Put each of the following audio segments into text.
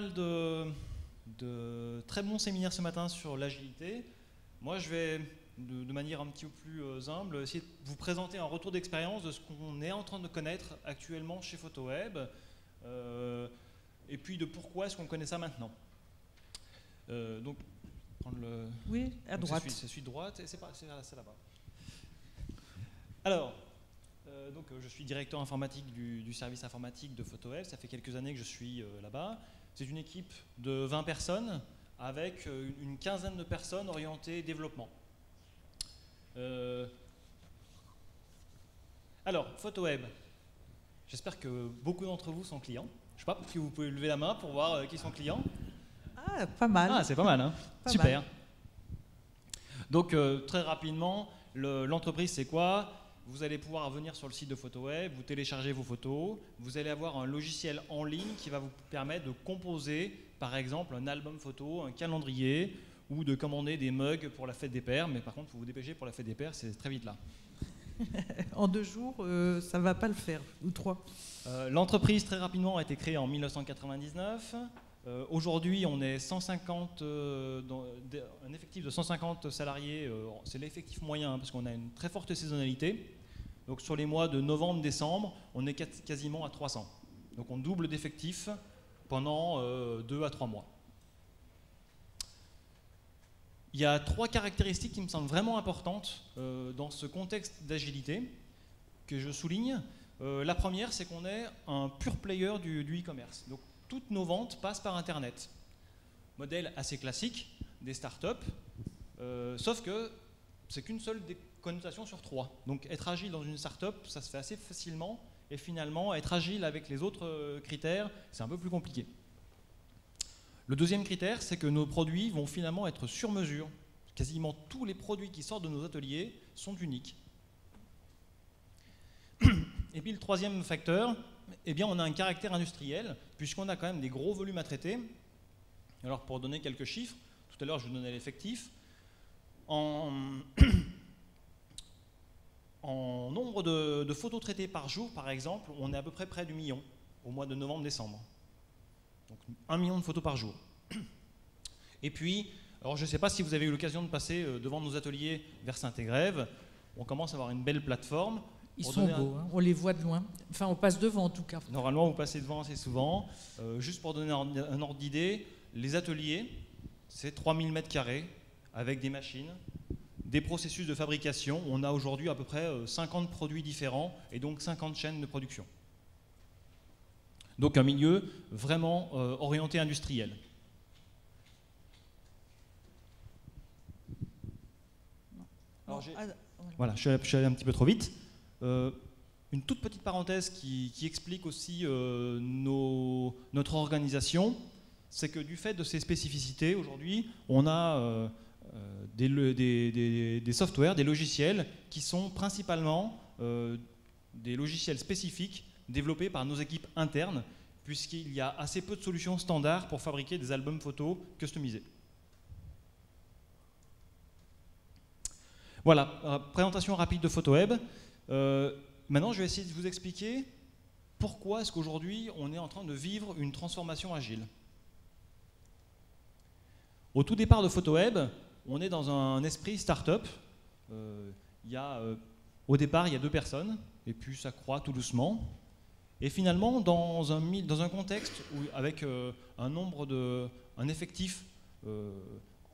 mal de, de très bons séminaires ce matin sur l'agilité. Moi, je vais, de, de manière un petit peu plus euh, humble, essayer de vous présenter un retour d'expérience de ce qu'on est en train de connaître actuellement chez PhotoWeb, euh, et puis de pourquoi est-ce qu'on connaît ça maintenant. Euh, donc, prendre le... Oui, à donc, droite. C'est celui, de droite, et c'est là-bas. Alors, euh, donc, je suis directeur informatique du, du service informatique de PhotoWeb. Ça fait quelques années que je suis là-bas. C'est une équipe de 20 personnes avec euh, une quinzaine de personnes orientées développement. Euh, alors, PhotoWeb. J'espère que beaucoup d'entre vous sont clients. Je sais pas, si vous pouvez lever la main pour voir euh, qui sont clients. Ah, pas mal. Ah, c'est pas mal, hein Pas Super. Donc, euh, très rapidement, le- l'entreprise, c'est quoi? Vous allez pouvoir venir sur le site de PhotoWeb, vous téléchargez vos photos, vous allez avoir un logiciel en ligne qui va vous permettre de composer, par exemple, un album photo, un calendrier, ou de commander des mugs pour la fête des pères. Mais par contre, faut vous dépêcher pour la fête des pères, c'est très vite là. En deux jours, euh, ça va pas le faire, ou trois. Euh, L'entreprise, très rapidement, a été créée en 1999. Euh, Aujourd'hui, on est 150, euh, dans- d- un effectif de 150 salariés. C'est l'effectif moyen hein, parce qu'on a une très forte saisonnalité. Donc sur les mois de novembre-décembre, on est quasiment à 300. Donc on double d'effectifs pendant 2 à 3 mois. Il y a trois caractéristiques qui me semblent vraiment importantes euh, dans ce contexte d'agilité que je souligne. Euh, la première, c'est qu'on est un pur player du e-commerce. Donc toutes nos ventes passent par Internet. Modèle assez classique des startups, euh, sauf que c'est qu'une seule des connotations sur trois. Donc être agile dans une startup, ça se fait assez facilement, et finalement être agile avec les autres euh, critères, c'est un peu plus compliqué. Le deuxième critère, c'est que nos produits vont finalement être sur mesure. Quasiment tous les produits qui sortent de nos ateliers sont uniques. Et puis le troisième facteur, eh bien, on a un caractère industriel, puisqu'on a quand même des gros volumes à traiter. Alors pour donner quelques chiffres, tout à l'heure je vous donnais l'effectif. En, en nombre de, de photos traitées par jour, par exemple, on est à peu près près du million au mois de novembre-décembre. Donc un million de photos par jour. Et puis, alors je ne sais pas si vous avez eu l'occasion de passer euh, devant nos ateliers vers Saint-Égrève, on commence à avoir une belle plateforme. Ils sont un- beaux, hein, on les voit de loin. Enfin, on passe devant en tout cas. Normalement, vous passez devant assez souvent. Euh, juste pour donner un, un ordre d'idée, les ateliers, c'est 3000 mètres carrés avec des machines, des processus de fabrication. On a aujourd'hui à peu près euh, 50 produits différents et donc 50 chaînes de production. Donc un milieu vraiment euh, orienté industriel. Alors, ah, voilà, je suis, allé, je suis allé un petit peu trop vite. Euh, une toute petite parenthèse qui, qui explique aussi euh, nos- notre organisation, c'est que du fait de ces spécificités, aujourd'hui, on a euh, euh, des, le- des, softwares, des logiciels qui sont principalement euh, des logiciels spécifiques développés par nos équipes internes, puisqu'il y a assez peu de solutions standards pour fabriquer des albums photos customisés. Voilà, euh, présentation rapide de PhotoWeb. Euh, maintenant, je vais essayer de vous expliquer pourquoi est-ce qu'aujourd'hui on est en train de vivre une transformation agile. Au tout départ de PhotoWeb, on est dans un esprit start-up. Euh, y a, euh, au départ, il y a deux personnes, et puis ça croît tout doucement. Et finalement, dans un, contexte où, avec euh, un nombre effectif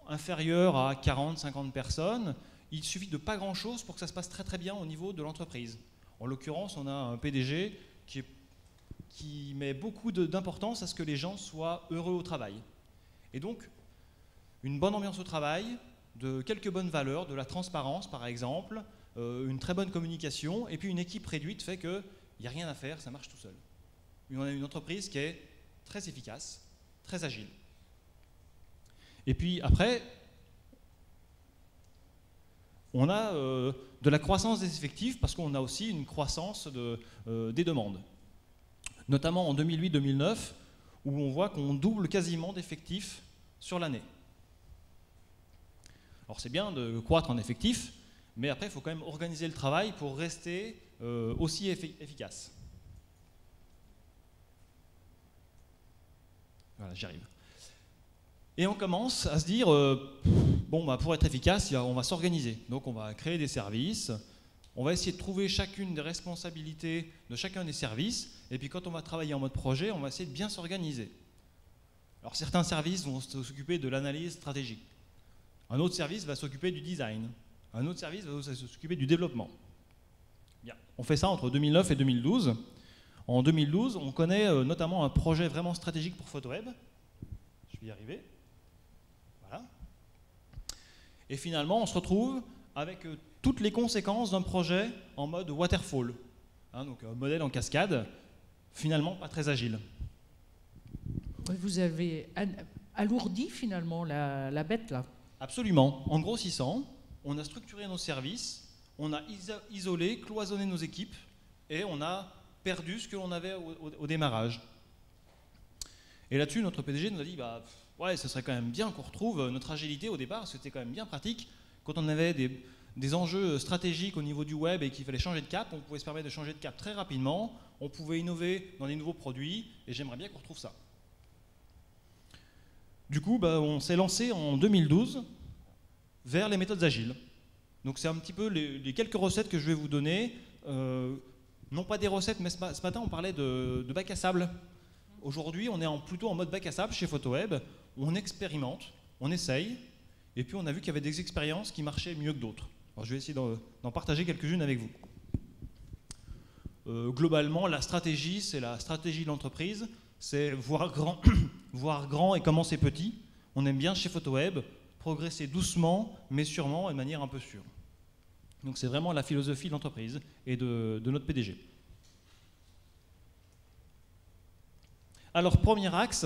inférieur à 40-50 personnes, il suffit de pas grand-chose pour que ça se passe très très bien au niveau de l'entreprise. En l'occurrence, on a un PDG qui, qui met beaucoup d'importance à ce que les gens soient heureux au travail. Et donc, une bonne ambiance au travail, de quelques bonnes valeurs, de la transparence par exemple, euh, une très bonne communication, et puis une équipe réduite fait qu'il n'y a rien à faire, ça marche tout seul. On a une entreprise qui est très efficace, très agile. Et puis après, on a euh, de la croissance des effectifs parce qu'on a aussi une croissance euh, des demandes. Notamment en 2008-2009, où on voit qu'on double quasiment d'effectifs sur l'année. Alors c'est bien de croître en effectifs, mais après il faut quand même organiser le travail pour rester euh, aussi effi- efficace. j'y arrive. Et on commence à se dire, euh, bon, bah, pour être efficace, on va s'organiser. Donc on va créer des services, on va essayer de trouver chacune des responsabilités de chacun des services, et puis quand on va travailler en mode projet, on va essayer de bien s'organiser. Alors certains services vont s'occuper de l'analyse stratégique, un autre service va s'occuper du design, un autre service va s'occuper du développement. On fait ça entre 2009 et 2012. En 2012, on connaît euh, notamment un projet vraiment stratégique pour PhotoWeb. Je vais y arriver. Voilà. Et finalement, on se retrouve avec euh, toutes les conséquences d'un projet en mode waterfall. Hein, donc un modèle en cascade, finalement pas très agile. Vous avez alourdi finalement la, la bête là. Absolument. En grossissant, on a structuré nos services, on a isolé, cloisonné nos équipes et on a perdu ce que l'on avait au, démarrage. Et là-dessus, notre PDG nous a dit bah, ouais, ce serait quand même bien qu'on retrouve notre agilité au départ, c'était quand même bien pratique. Quand on avait des, des enjeux stratégiques au niveau du web et qu'il fallait changer de cap, on pouvait se permettre de changer de cap très rapidement, on pouvait innover dans des nouveaux produits, et j'aimerais bien qu'on retrouve ça. Du coup, bah, on s'est lancé en 2012 vers les méthodes agiles. Donc c'est un petit peu les, quelques recettes que je vais vous donner. Euh, non pas des recettes, mais ce, matin on parlait de, bac à sable. Aujourd'hui, on est plutôt en mode bac à sable chez PhotoWeb. On expérimente, on essaye, et puis on a vu qu'il y avait des expériences qui marchaient mieux que d'autres. Alors, je vais essayer d'en partager quelques-unes avec vous. Euh, globalement, la stratégie, c'est la stratégie de l'entreprise, c'est voir grand, voir grand et commencer petit. On aime bien chez PhotoWeb progresser doucement, mais sûrement et de manière un peu sûre. Donc c'est vraiment la philosophie de l'entreprise et de, notre PDG. Alors premier axe,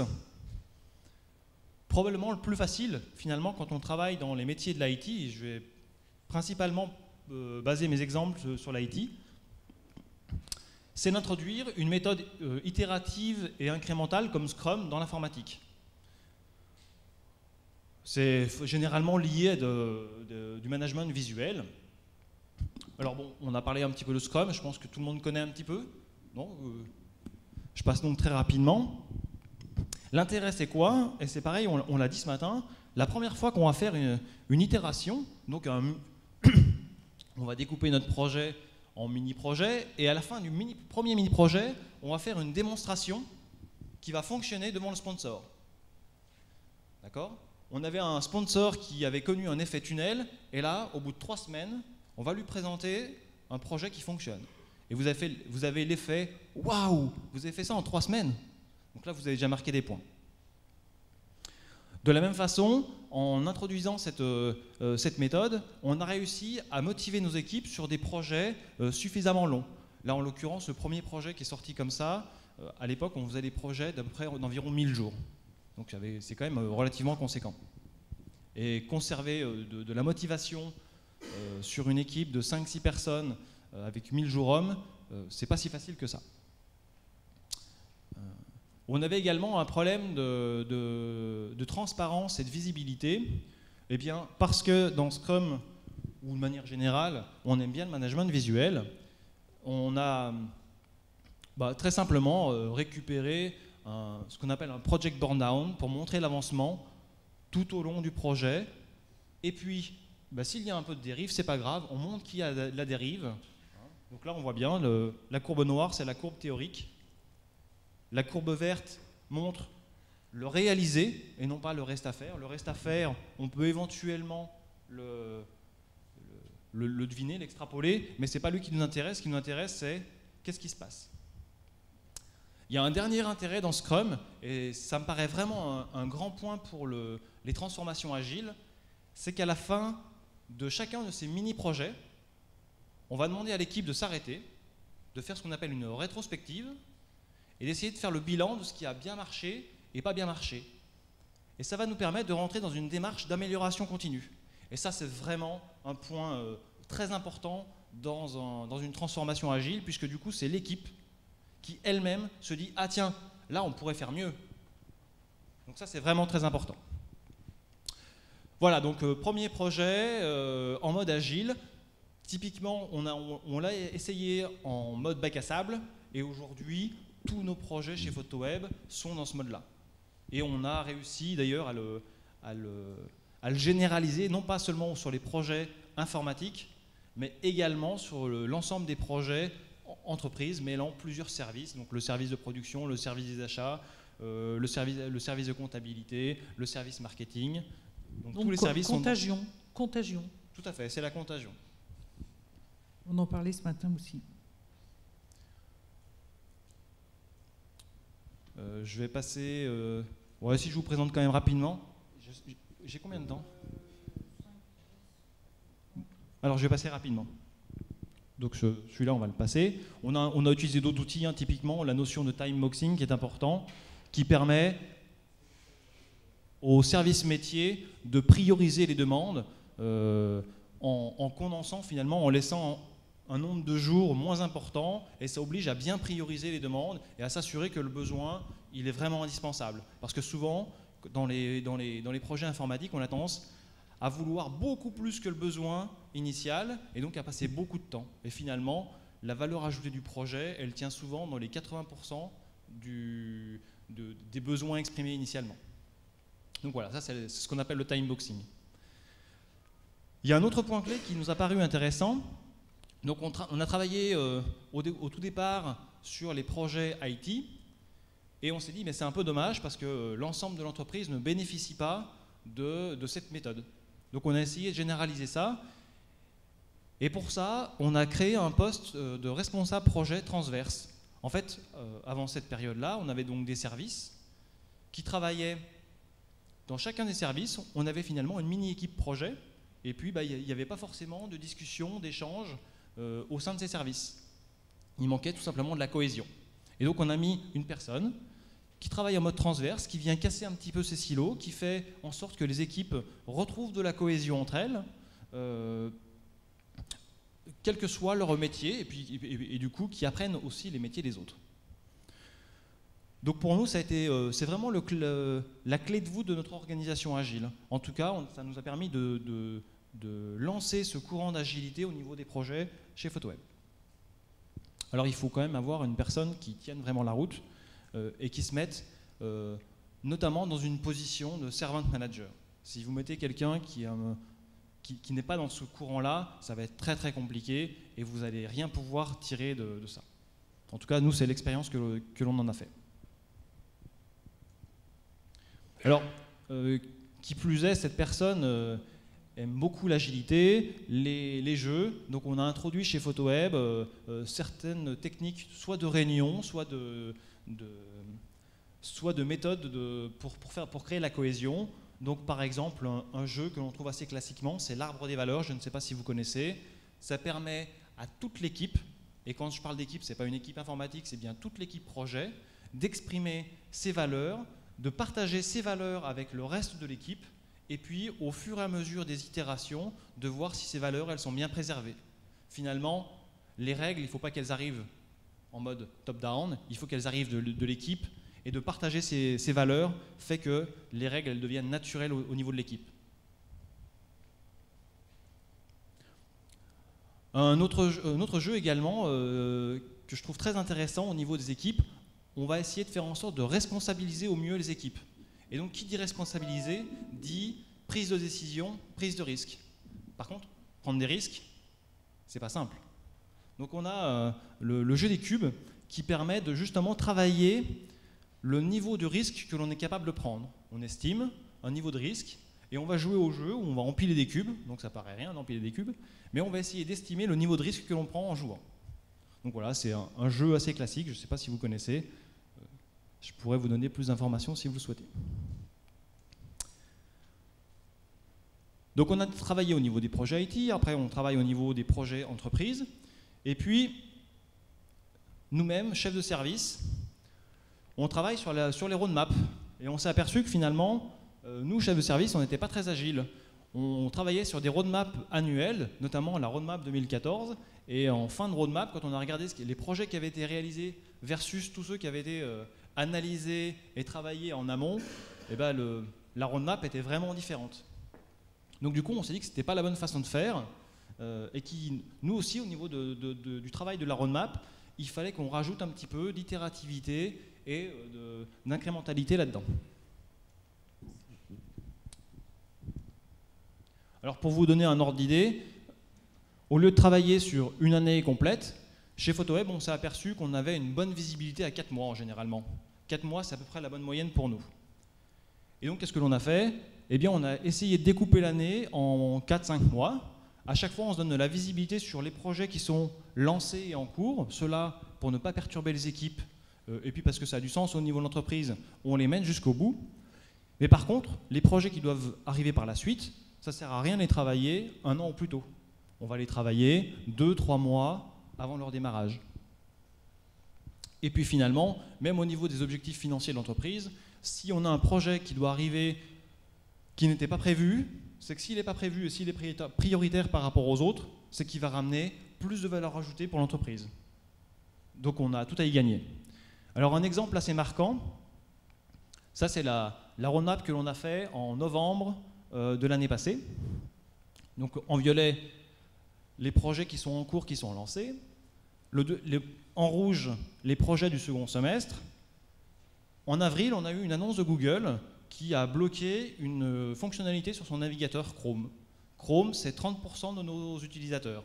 probablement le plus facile finalement quand on travaille dans les métiers de l'IT, je vais principalement euh, baser mes exemples sur l'IT, c'est d'introduire une méthode euh, itérative et incrémentale comme Scrum dans l'informatique. C'est généralement lié du management visuel. Alors bon, on a parlé un petit peu de Scrum, je pense que tout le monde connaît un petit peu. Non euh, je passe donc très rapidement. L'intérêt c'est quoi? Et c'est pareil, on, l'a dit ce matin, la première fois qu'on va faire une, itération, donc on va découper notre projet en mini-projet, et à la fin du premier mini-projet, on va faire une démonstration qui va fonctionner devant le sponsor. D'accord? On avait un sponsor qui avait connu un effet tunnel, et là, au bout de trois semaines, on va lui présenter un projet qui fonctionne. Et vous avez, l'effet Waouh Vous avez fait ça en trois semaines Donc là, vous avez déjà marqué des points. De la même façon, en introduisant cette, euh, euh, cette, méthode, on a réussi à motiver nos équipes sur des projets euh, suffisamment longs. Là, en l'occurrence, le premier projet qui est sorti comme ça, à l'époque, on faisait des projets d'environ 1000 jours. Donc c'est quand même relativement conséquent. Et conserver de, de, la motivation sur une équipe de 5-6 personnes avec 1000 jours hommes, c'est pas si facile que ça. On avait également un problème de, transparence et de visibilité, eh bien, parce que dans Scrum, ou de manière générale, on aime bien le management visuel, on a bah, très simplement euh, récupéré ce qu'on appelle un project burn down pour montrer l'avancement tout au long du projet. Et puis, bah, s'il y a un peu de dérive, c'est pas grave, on montre qu'il y a la dérive. Donc là, on voit bien, la courbe noire, c'est la courbe théorique. La courbe verte montre le réaliser et non pas le reste à faire. Le reste à faire, on peut éventuellement le, deviner, l'extrapoler, mais ce n'est pas lui qui nous intéresse. Ce qui nous intéresse, c'est qu'est-ce qui se passe. Il y a un dernier intérêt dans Scrum, et ça me paraît vraiment un, grand point pour les transformations agiles, c'est qu'à la fin de chacun de ces mini-projets, on va demander à l'équipe de s'arrêter, de faire ce qu'on appelle une rétrospective, et d'essayer de faire le bilan de ce qui a bien marché et pas bien marché. Et ça va nous permettre de rentrer dans une démarche d'amélioration continue. Et ça, c'est vraiment un point euh, très important dans, une transformation agile, puisque du coup, c'est l'équipe qui elle-même se dit Ah tiens, là, on pourrait faire mieux. Donc ça, c'est vraiment très important. Voilà, donc euh, premier projet euh, en mode agile. Typiquement, on, on l'a essayé en mode bac à sable, et aujourd'hui, tous nos projets chez PhotoWeb sont dans ce mode-là. Et on a réussi d'ailleurs à le, à, le, à le, généraliser, non pas seulement sur les projets informatiques, mais également sur l'ensemble des projets entreprises mêlant plusieurs services, donc le service de production, le service des achats, euh, le, service, le service de comptabilité, le service marketing. Donc, tous les services contagion, sont... contagion. Tout à fait, c'est la contagion. On en parlait ce matin aussi. Euh, je vais passer. Euh... Ouais, si je vous présente quand même rapidement. J'ai combien de temps? Alors, je vais passer rapidement. Donc celui-là, on va le passer. On a, utilisé d'autres outils, hein, typiquement la notion de time boxing qui est important, qui permet au service métier de prioriser les demandes euh, en, en, condensant finalement, en laissant un nombre de jours moins important, et ça oblige à bien prioriser les demandes et à s'assurer que le besoin, il est vraiment indispensable. Parce que souvent, dans les, dans les, dans les projets informatiques, on a tendance à vouloir beaucoup plus que le besoin initial et donc à passer beaucoup de temps. Et finalement, la valeur ajoutée du projet, elle tient souvent dans les 80% du, des besoins exprimés initialement. Donc voilà, ça c'est ce qu'on appelle le time boxing. Il y a un autre point clé qui nous a paru intéressant. Donc on, a travaillé euh, au, tout départ sur les projets IT et on s'est dit mais c'est un peu dommage parce que l'ensemble de l'entreprise ne bénéficie pas de, cette méthode. Donc on a essayé de généraliser ça. Et pour ça, on a créé un poste euh, de responsable projet transverse. En fait, euh, avant cette période-là, on avait donc des services qui travaillaient dans chacun des services. On avait finalement une mini-équipe projet. Et puis, bah, il n'y avait pas forcément de discussion, d'échange euh, au sein de ces services. Il manquait tout simplement de la cohésion. Et donc, on a mis une personne qui travaille en mode transverse, qui vient casser un petit peu ces silos, qui fait en sorte que les équipes retrouvent de la cohésion entre elles, euh, quel que soit leur métier, et, puis, et, du coup qui apprennent aussi les métiers des autres. Donc pour nous, euh, c'est vraiment la clé de voûte de notre organisation agile. En tout cas, ça nous a permis de, de lancer ce courant d'agilité au niveau des projets chez PhotoWeb. Alors il faut quand même avoir une personne qui tienne vraiment la route. Euh, et qui se mettent euh, notamment dans une position de servant manager. Si vous mettez quelqu'un qui, qui, n'est pas dans ce courant-là, ça va être très très compliqué et vous n'allez rien pouvoir tirer de, ça. En tout cas, nous, c'est l'expérience que, que l'on en a fait. Alors, euh, qui plus est, cette personne aime beaucoup l'agilité, les, jeux. Donc, on a introduit chez PhotoWeb certaines techniques, soit de réunion, soit de, de, méthodes de, pour, créer la cohésion. Donc par exemple, un, jeu que l'on trouve assez classiquement, c'est l'arbre des valeurs, je ne sais pas si vous connaissez. Ça permet à toute l'équipe, et quand je parle d'équipe, ce n'est pas une équipe informatique, c'est bien toute l'équipe projet, d'exprimer ses valeurs, de partager ses valeurs avec le reste de l'équipe, et puis au fur et à mesure des itérations, de voir si ces valeurs, elles sont bien préservées. Finalement, les règles, il ne faut pas qu'elles arrivent en mode top-down, il faut qu'elles arrivent de, l'équipe et de partager ces, valeurs fait que les règles elles deviennent naturelles au, niveau de l'équipe. Un autre, jeu également euh, que je trouve très intéressant au niveau des équipes, on va essayer de faire en sorte de responsabiliser au mieux les équipes. Et donc qui dit responsabiliser dit prise de décision, prise de risque. Par contre, prendre des risques, c'est pas simple. Donc on a euh, le, jeu des cubes qui permet de justement travailler le niveau de risque que l'on est capable de prendre. On estime un niveau de risque et on va jouer au jeu où on va empiler des cubes, donc ça paraît rien d'empiler des cubes, mais on va essayer d'estimer le niveau de risque que l'on prend en jouant. Donc voilà, c'est un, jeu assez classique, je ne sais pas si vous connaissez, je pourrais vous donner plus d'informations si vous le souhaitez. Donc on a travaillé au niveau des projets IT, après on travaille au niveau des projets entreprises, et puis, nous-mêmes, chefs de service, on travaille sur, les roadmaps. Et on s'est aperçu que finalement, euh, nous, chefs de service, on n'était pas très agiles. On, travaillait sur des roadmaps annuels, notamment la roadmap 2014. Et en fin de roadmap, quand on a regardé les projets qui avaient été réalisés versus tous ceux qui avaient été euh, Analyser et travailler en amont, eh ben la roadmap était vraiment différente. Donc du coup, on s'est dit que ce n'était pas la bonne façon de faire, euh, et qui, nous aussi, au niveau du travail de la roadmap, il fallait qu'on rajoute un petit peu d'itérativité et euh, d'incrémentalité là-dedans. Alors pour vous donner un ordre d'idée, au lieu de travailler sur une année complète, chez PhotoWeb, on s'est aperçu qu'on avait une bonne visibilité à 4 mois généralement. 4 mois, c'est à peu près la bonne moyenne pour nous. Et donc, qu'est-ce que l'on a fait? Eh bien, on a essayé de découper l'année en 4-5 mois. À chaque fois, on se donne de la visibilité sur les projets qui sont lancés et en cours. Cela pour ne pas perturber les équipes, euh, et puis parce que ça a du sens au niveau de l'entreprise, on les mène jusqu'au bout. Mais par contre, les projets qui doivent arriver par la suite, ça ne sert à rien de les travailler un an ou plus tôt. On va les travailler 2-3 mois avant leur démarrage. Et puis finalement, même au niveau des objectifs financiers de l'entreprise, si on a un projet qui doit arriver qui n'était pas prévu, c'est que s'il n'est pas prévu et s'il est prioritaire par rapport aux autres, c'est qu'il va ramener plus de valeur ajoutée pour l'entreprise. Donc on a tout à y gagner. Alors un exemple assez marquant, ça c'est la, roadmap que l'on a fait en novembre euh, de l'année passée. Donc en violet, les projets qui sont en cours, qui sont lancés. En rouge, les projets du second semestre. En avril, on a eu une annonce de Google qui a bloqué une fonctionnalité sur son navigateur Chrome. Chrome, c'est 30% de nos utilisateurs.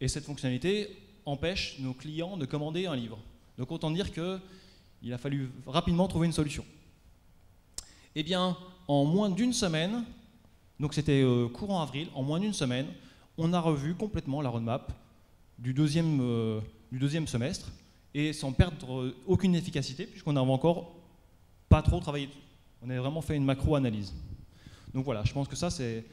Et cette fonctionnalité empêche nos clients de commander un livre. Donc autant dire qu'il a fallu rapidement trouver une solution. Eh bien, en moins d'une semaine, donc c'était euh, courant avril, en moins d'une semaine, on a revu complètement la roadmap du deuxième, euh, du deuxième semestre, et sans perdre aucune efficacité, puisqu'on n'avait encore pas trop travaillé. On avait vraiment fait une macro-analyse. Donc voilà, je pense que ça, c'est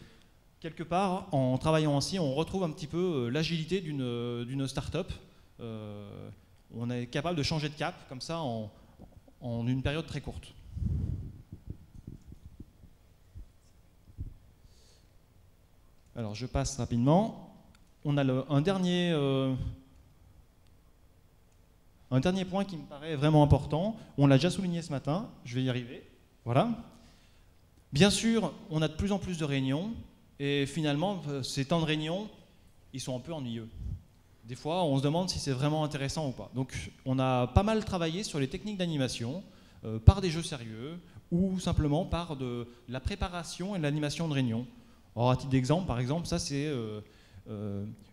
quelque part, en travaillant ainsi, on retrouve un petit peu euh, l'agilité d'une start-up. on est capable de changer de cap, comme ça, en, en une période très courte. Alors je passe rapidement. On a un, dernier, euh, un dernier point qui me paraît vraiment important. On l'a déjà souligné ce matin, je vais y arriver. Voilà. Bien sûr, on a de plus en plus de réunions, et finalement, euh, ces temps de réunion, ils sont un peu ennuyeux. Des fois, on se demande si c'est vraiment intéressant ou pas. Donc, on a pas mal travaillé sur les techniques d'animation, euh, par des jeux sérieux, ou simplement par de la préparation et l'animation de réunion. Or, à titre d'exemple, par exemple, ça c'est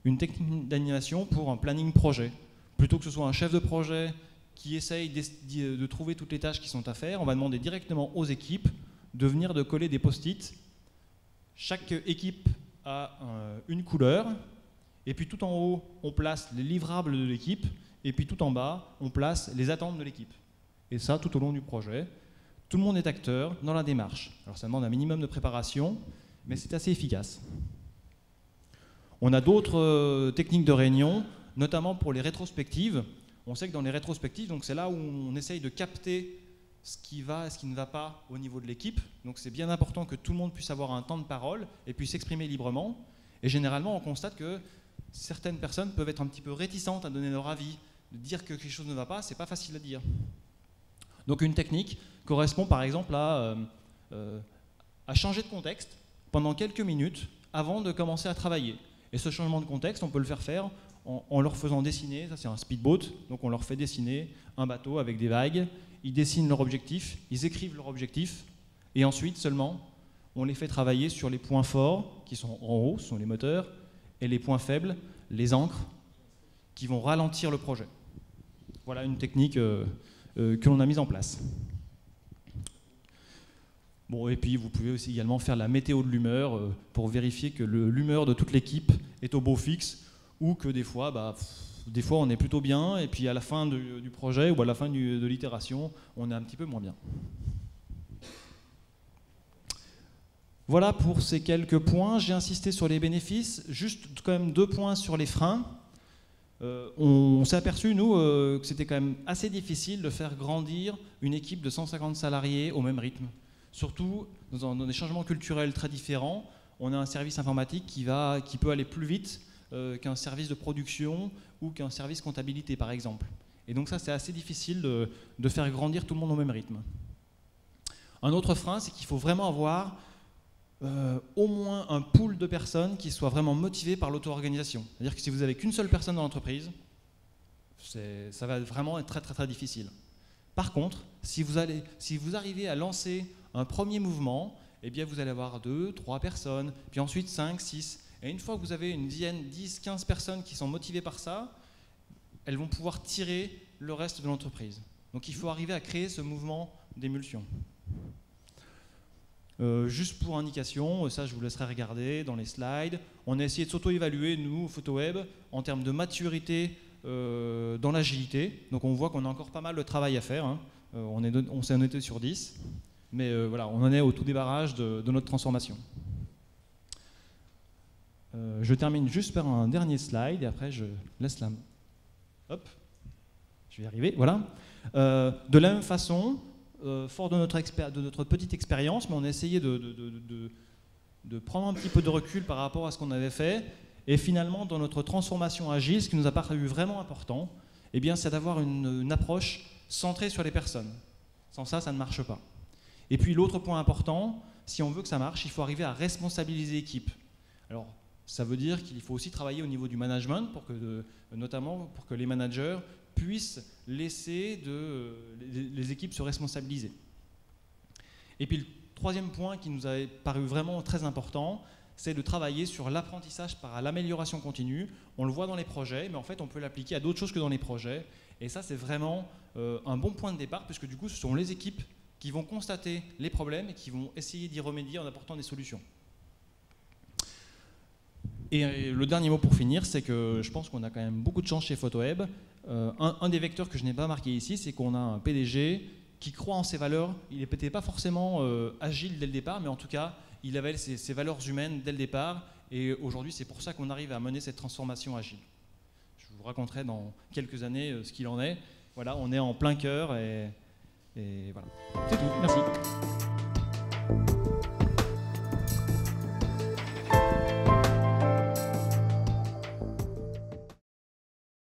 une technique d'animation pour un planning projet. Plutôt que ce soit un chef de projet qui essaye de trouver toutes les tâches qui sont à faire, on va demander directement aux équipes de venir de coller des post-it. Chaque équipe a une couleur, et puis tout en haut, on place les livrables de l'équipe, et puis tout en bas, on place les attentes de l'équipe. Et ça, tout au long du projet. Tout le monde est acteur dans la démarche. Alors ça demande un minimum de préparation, mais c'est assez efficace. On a d'autres euh, techniques de réunion, notamment pour les rétrospectives. On sait que dans les rétrospectives, c'est là où on essaye de capter ce qui va et ce qui ne va pas au niveau de l'équipe. Donc c'est bien important que tout le monde puisse avoir un temps de parole et puisse s'exprimer librement. Et généralement, on constate que certaines personnes peuvent être un petit peu réticentes à donner leur avis, de dire que quelque chose ne va pas, c'est pas facile à dire. Donc une technique correspond par exemple à, euh, euh, à changer de contexte pendant quelques minutes avant de commencer à travailler. Et ce changement de contexte, on peut le faire faire en, leur faisant dessiner, ça c'est un speedboat, donc on leur fait dessiner un bateau avec des vagues, ils dessinent leur objectif, ils écrivent leur objectif, et ensuite seulement, on les fait travailler sur les points forts, qui sont en haut, ce sont les moteurs, et les points faibles, les encres, qui vont ralentir le projet. Voilà une technique euh, euh, que l'on a mise en place. Bon, et puis vous pouvez aussi également faire la météo de l'humeur euh, pour vérifier que l'humeur de toute l'équipe est au beau fixe ou que des fois, bah, des fois on est plutôt bien et puis à la fin du projet ou à la fin de l'itération, on est un petit peu moins bien. Voilà pour ces quelques points. J'ai insisté sur les bénéfices. Juste quand même deux points sur les freins. Euh, on, s'est aperçu, nous, euh, que c'était quand même assez difficile de faire grandir une équipe de 150 salariés au même rythme. Surtout dans, des changements culturels très différents, on a un service informatique qui, va, qui peut aller plus vite euh, qu'un service de production ou qu'un service comptabilité, par exemple. Et donc ça, c'est assez difficile de, faire grandir tout le monde au même rythme. Un autre frein, c'est qu'il faut vraiment avoir euh, au moins un pool de personnes qui soient vraiment motivées par l'auto-organisation. C'est-à-dire que si vous n'avez qu'une seule personne dans l'entreprise, ça va vraiment être très très très difficile. Par contre, si vous, allez, si vous arrivez à lancer un premier mouvement eh bien vous allez avoir deux, trois personnes, puis ensuite 5, 6. Et une fois que vous avez une dizaine, 10, 15 personnes qui sont motivées par ça, elles vont pouvoir tirer le reste de l'entreprise. Donc il faut arriver à créer ce mouvement d'émulsion. Euh, juste pour indication, ça je vous laisserai regarder dans les slides, on a essayé de s'auto-évaluer, nous, PhotoWeb, en termes de maturité euh, dans l'agilité. Donc on voit qu'on a encore pas mal de travail à faire. Hein. Euh, on s'est noté sur 10, mais voilà, on en est au tout débarrage de, de notre transformation. je termine juste par un dernier slide et après je laisse la... Hop, je vais y arriver, voilà. de la même façon, euh, fort de notre, petite expérience, mais on a essayé de, prendre un petit peu de recul par rapport à ce qu'on avait fait. Et finalement, dans notre transformation agile, ce qui nous a paru vraiment important, eh c'est d'avoir une, approche centrée sur les personnes. Sans ça, ça ne marche pas. Et puis l'autre point important, si on veut que ça marche, il faut arriver à responsabiliser l'équipe. Alors, ça veut dire qu'il faut aussi travailler au niveau du management, pour que, notamment pour que les managers puissent laisser les, équipes se responsabiliser. Et puis le troisième point qui nous a paru vraiment très important, c'est de travailler sur l'apprentissage par l'amélioration continue. On le voit dans les projets, mais en fait on peut l'appliquer à d'autres choses que dans les projets. Et ça c'est vraiment euh, un bon point de départ, puisque du coup ce sont les équipes qui vont constater les problèmes et qui vont essayer d'y remédier en apportant des solutions. Et le dernier mot pour finir, c'est que je pense qu'on a quand même beaucoup de chance chez PhotoWeb. Euh, un, des vecteurs que je n'ai pas marqué ici, c'est qu'on a un PDG qui croit en ses valeurs. Il n'est peut-être pas forcément euh, agile dès le départ, mais en tout cas, il avait ses, valeurs humaines dès le départ. Et aujourd'hui, c'est pour ça qu'on arrive à mener cette transformation agile. Je vous raconterai dans quelques années euh, ce qu'il en est. Voilà, on est en plein cœur et, et voilà. C'est tout. Merci.